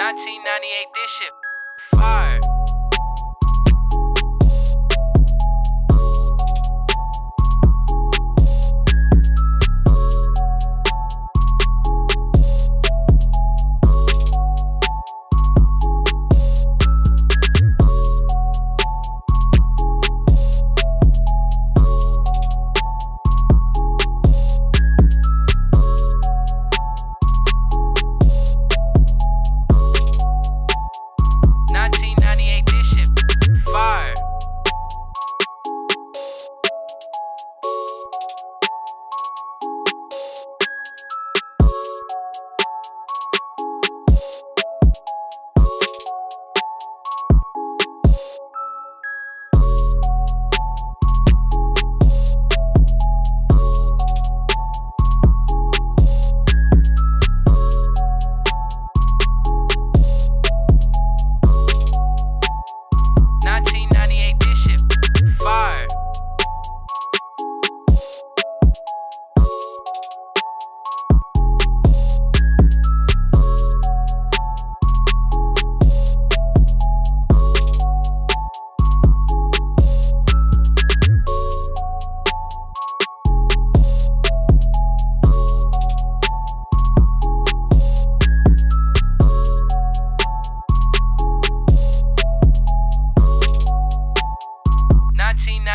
1998, this shit fire.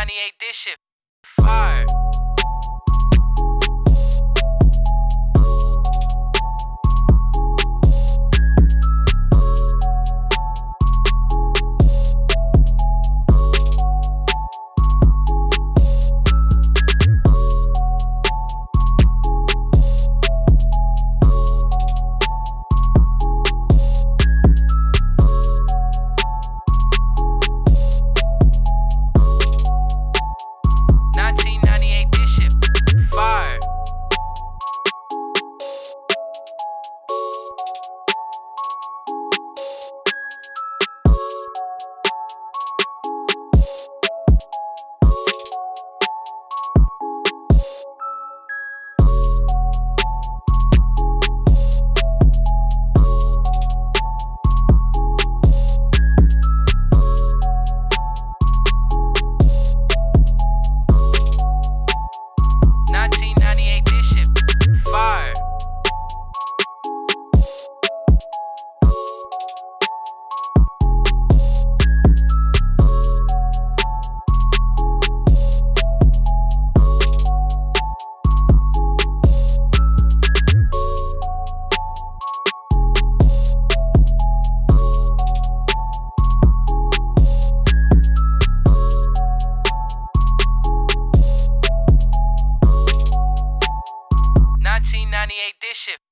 Ninety eight, this shit 1998 this shit.